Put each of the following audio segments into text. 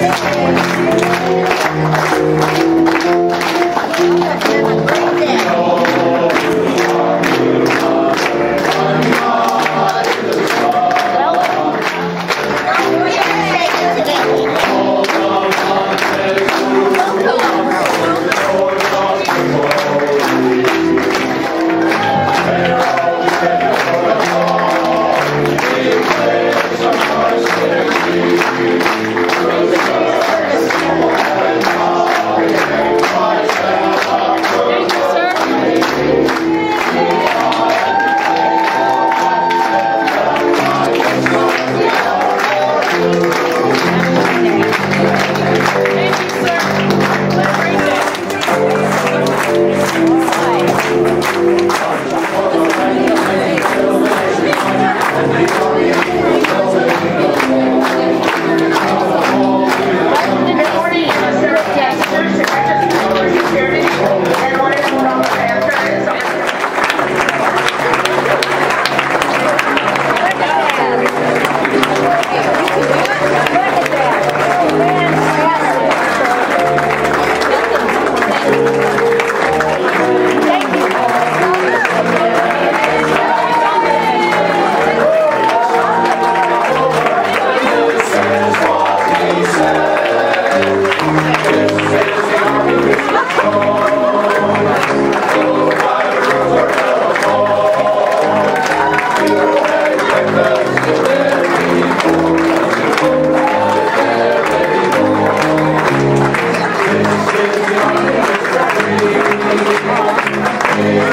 Obrigado. Thank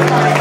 Thank